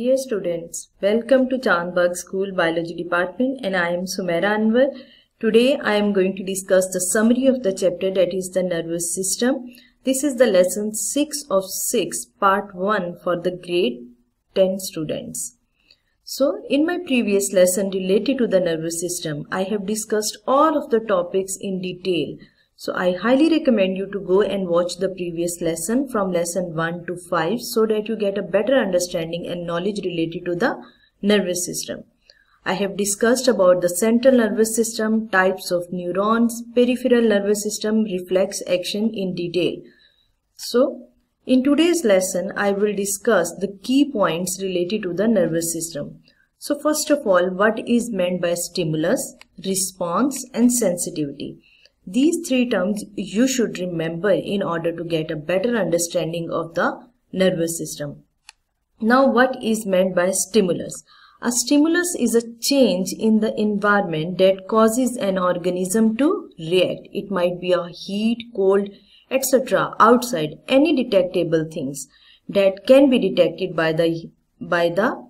Dear students, welcome to Chand Bagh School Biology Department and I am Sumaira Anwar. Today I am going to discuss the summary of the chapter that is the nervous system. This is the lesson 6 of 6 part 1 for the grade 10 students. So in my previous lesson related to the nervous system, I have discussed all of the topics in detail. So I highly recommend you to go and watch the previous lesson from lesson 1 to 5 so that you get a better understanding and knowledge related to the nervous system. I have discussed about the central nervous system, types of neurons, peripheral nervous system, reflex action in detail. So in today's lesson, I will discuss the key points related to the nervous system. So first of all, what is meant by stimulus, response and sensitivity? These three terms you should remember in order to get a better understanding of the nervous system. Now what is meant by stimulus? A stimulus is a change in the environment that causes an organism to react. It might be a heat, cold, etc. outside any detectable things that can be detected by the by the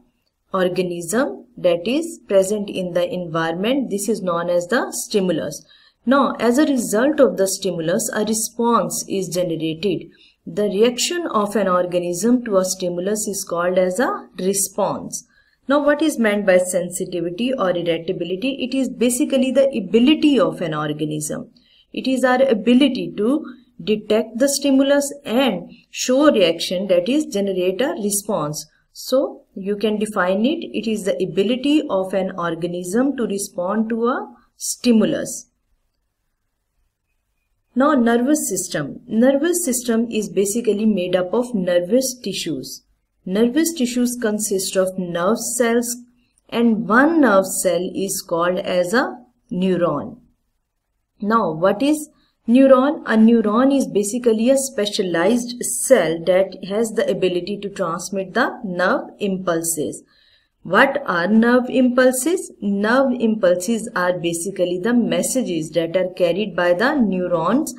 organism that is present in the environment. This is known as the stimulus. Now, as a result of the stimulus, a response is generated. The reaction of an organism to a stimulus is called as a response. Now, what is meant by sensitivity or irritability? It is basically the ability of an organism. It is our ability to detect the stimulus and show reaction that is generate a response. So, you can define it. It is the ability of an organism to respond to a stimulus. Now nervous system. Nervous system is basically made up of nervous tissues. Nervous tissues consist of nerve cells and one nerve cell is called as a neuron. Now what is neuron? A neuron is basically a specialized cell that has the ability to transmit the nerve impulses. What are nerve impulses? Nerve impulses are basically the messages that are carried by the neurons.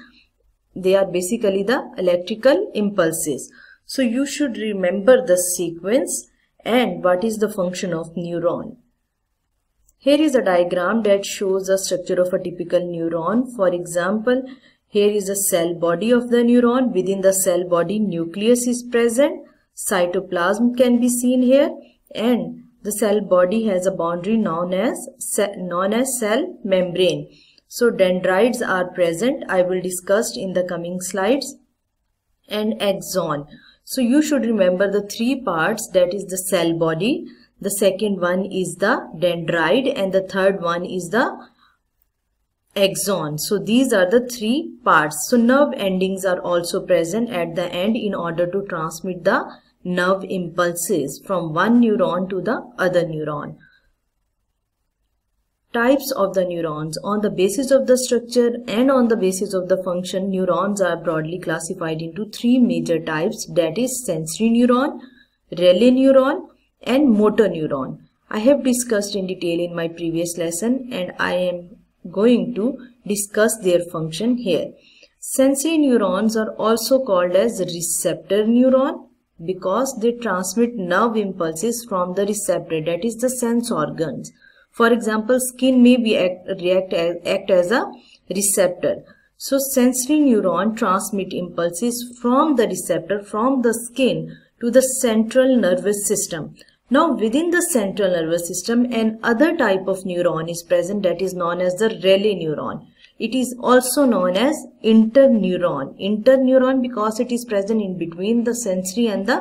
They are basically the electrical impulses. So you should remember the sequence and what is the function of neuron. Here is a diagram that shows the structure of a typical neuron. For example, here is a cell body of the neuron. Within the cell body, nucleus is present. Cytoplasm can be seen here and the cell body has a boundary known as known as cell membrane. So dendrites are present. I will discuss in the coming slides. And axon so you should remember the three parts that is the cell body the second one is the dendrite and the third one is the axon so these are the three parts. So nerve endings are also present at the end in order to transmit the nerve impulses from one neuron to the other neuron. Types of the neurons. On the basis of the structure and on the basis of the function, neurons are broadly classified into three major types that is sensory neuron, relay neuron and motor neuron. I have discussed in detail in my previous lesson and I am going to discuss their function here. Sensory neurons are also called as receptor neuron because they transmit nerve impulses from the receptor that is the sense organs. For example, skin may be act, react as, act as a receptor. So sensory neuron transmit impulses from the receptor from the skin to the central nervous system. Now within the central nervous system an other type of neuron is present that is known as the relay neuron. It is also known as interneuron. Interneuron because it is present in between the sensory and the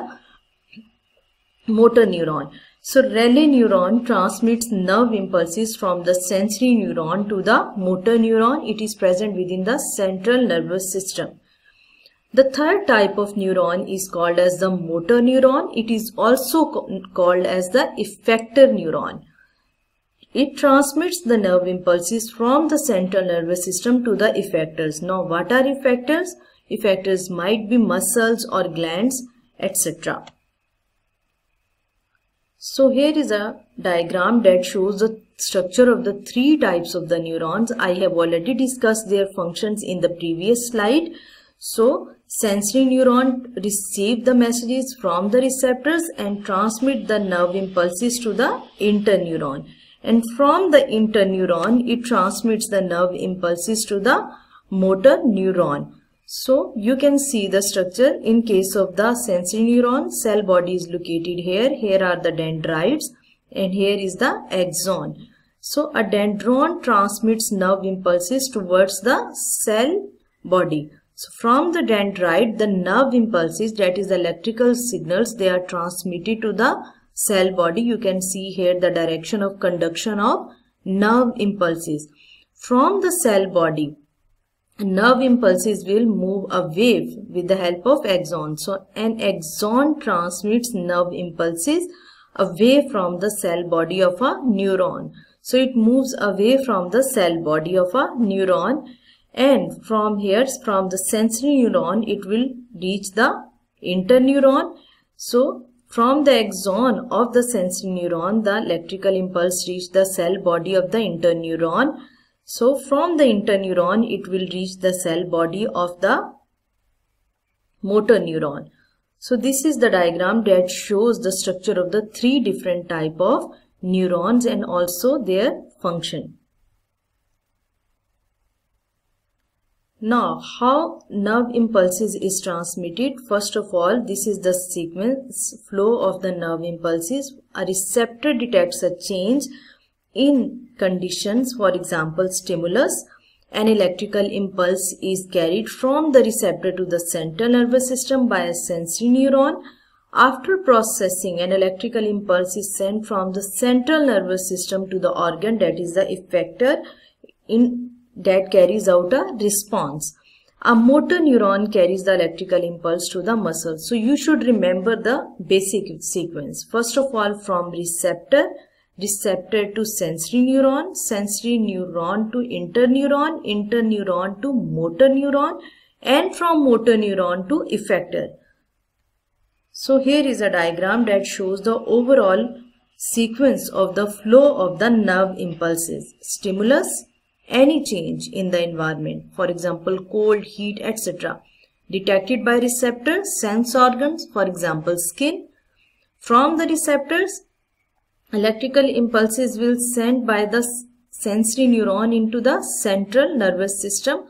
motor neuron. So relay neuron transmits nerve impulses from the sensory neuron to the motor neuron. It is present within the central nervous system. The third type of neuron is called as the motor neuron. It is also called as the effector neuron. It transmits the nerve impulses from the central nervous system to the effectors. Now, what are effectors? Effectors might be muscles or glands, etc. So here is a diagram that shows the structure of the three types of the neurons. I have already discussed their functions in the previous slide. So sensory neuron receive the messages from the receptors and transmit the nerve impulses to the interneuron. And from the interneuron, it transmits the nerve impulses to the motor neuron. So you can see the structure in case of the sensory neuron, cell body is located here. Here are the dendrites and here is the axon. So a dendron transmits nerve impulses towards the cell body. So from the dendrite, the nerve impulses, that is electrical signals, they are transmitted to the cell body. You can see here the direction of conduction of nerve impulses. From the cell body, nerve impulses will move a wave with the help of axon. So an axon transmits nerve impulses away from the cell body of a neuron. So it moves away from the cell body of a neuron and from here from the sensory neuron it will reach the interneuron so from the axon of the sensory neuron the electrical impulse reach the cell body of the interneuron. So from the interneuron it will reach the cell body of the motor neuron. So this is the diagram that shows the structure of the three different type of neurons and also their function Now, how nerve impulses is transmitted? First of all, this is the sequence flow of the nerve impulses. A receptor detects a change in conditions, for example, stimulus. An electrical impulse is carried from the receptor to the central nervous system by a sensory neuron. After processing, an electrical impulse is sent from the central nervous system to the organ that is the effector in that carries out a response. A motor neuron carries the electrical impulse to the muscle. So you should remember the basic sequence. First of all from receptor, receptor to sensory neuron, sensory neuron to interneuron, interneuron to motor neuron and from motor neuron to effector. So here is a diagram that shows the overall sequence of the flow of the nerve impulses. Stimulus, any change in the environment, for example cold, heat, etc. detected by receptors, sense organs, for example skin. From the receptors, electrical impulses will sent by the sensory neuron into the central nervous system,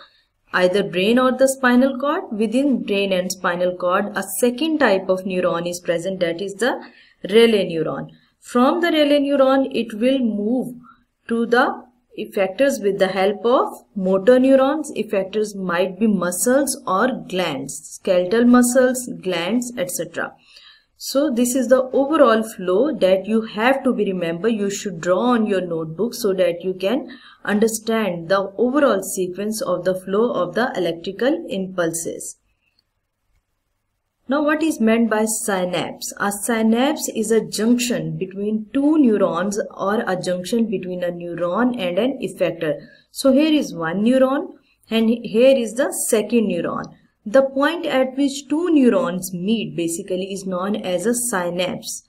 either brain or the spinal cord. Within brain and spinal cord, a second type of neuron is present that is the relay neuron. From the relay neuron, it will move to the effectors with the help of motor neurons. Effectors might be muscles or glands, skeletal muscles, glands, etc. So this is the overall flow that you have to be remember. You should draw on your notebook so that you can understand the overall sequence of the flow of the electrical impulses. Now what is meant by synapse? A synapse is a junction between two neurons or a junction between a neuron and an effector. So here is one neuron and here is the second neuron. The point at which two neurons meet basically is known as a synapse.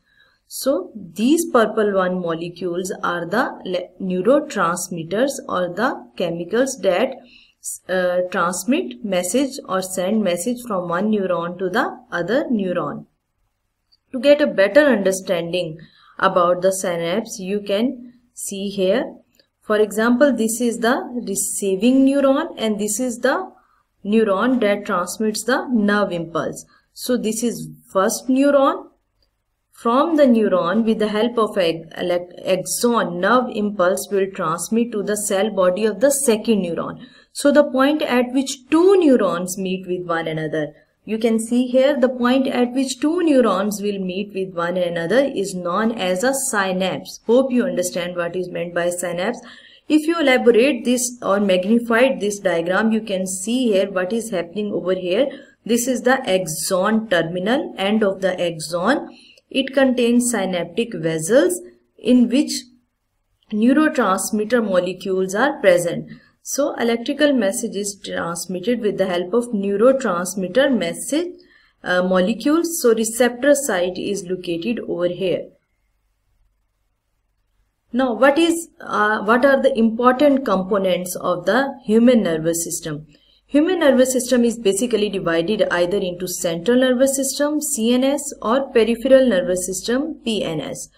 So these purple one molecules are the neurotransmitters or the chemicals that uh, transmit message or send message from one neuron to the other neuron. To get a better understanding about the synapse, you can see here. For example, this is the receiving neuron and this is the neuron that transmits the nerve impulse. So this is first neuron. From the neuron, with the help of axon, nerve impulse will transmit to the cell body of the second neuron. So the point at which two neurons meet with one another. You can see here the point at which two neurons will meet with one another is known as a synapse. Hope you understand what is meant by synapse. If you elaborate this or magnify this diagram, you can see here what is happening over here. This is the axon terminal, end of the axon. It contains synaptic vesicles in which neurotransmitter molecules are present. So electrical message is transmitted with the help of neurotransmitter message uh, molecules. So receptor site is located over here. Now what is uh, what are the important components of the human nervous system? Human nervous system is basically divided either into central nervous system CNS or peripheral nervous system PNS.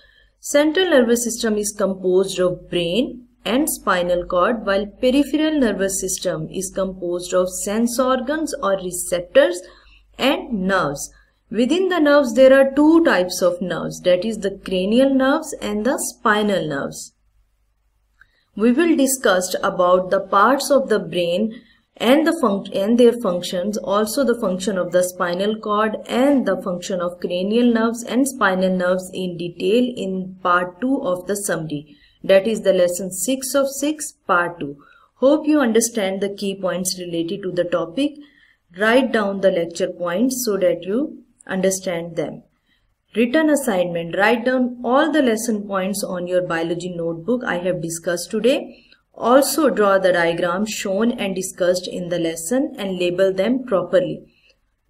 Central nervous system is composed of brain and spinal cord while peripheral nervous system is composed of sense organs or receptors and nerves. Within the nerves there are two types of nerves that is the cranial nerves and the spinal nerves. We will discuss about the parts of the brain and the and their functions also the function of the spinal cord and the function of cranial nerves and spinal nerves in detail in part 2 of the summary that is the lesson 6 of 6 part 2 hope you understand the key points related to the topic write down the lecture points so that you understand them written assignment write down all the lesson points on your biology notebook i have discussed today also draw the diagrams shown and discussed in the lesson and label them properly.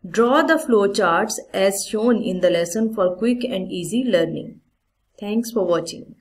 Draw the flowcharts as shown in the lesson for quick and easy learning. Thanks for watching.